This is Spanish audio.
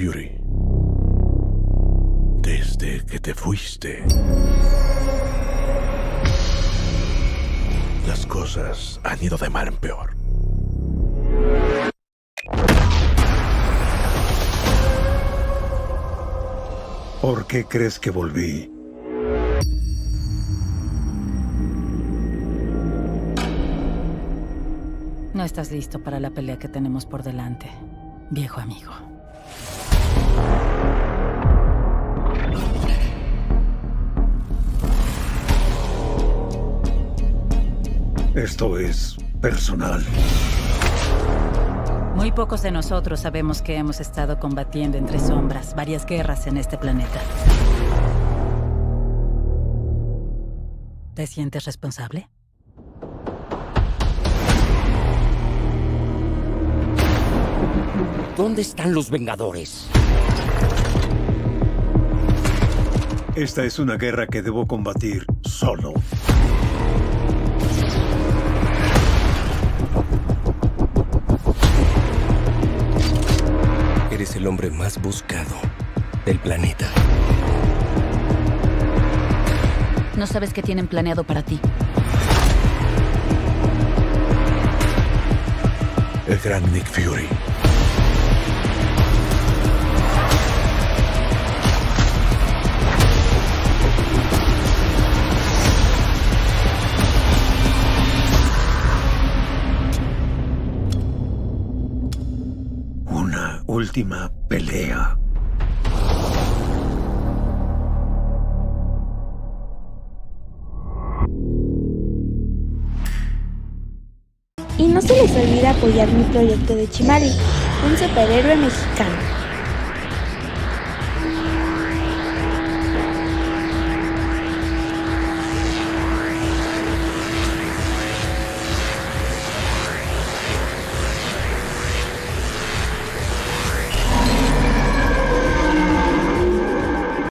Fury. Desde que te fuiste, las cosas han ido de mal en peor. ¿Por qué crees que volví? No estás listo para la pelea que tenemos por delante, viejo amigo. Esto es personal. Muy pocos de nosotros sabemos que hemos estado combatiendo entre sombras varias guerras en este planeta. ¿Te sientes responsable? ¿Dónde están los Vengadores? Esta es una guerra que debo combatir solo. Hombre más buscado del planeta. No sabes qué tienen planeado para ti. El gran Nick Fury. Última pelea. Y no se les olvide apoyar mi proyecto de Chimari, un superhéroe mexicano.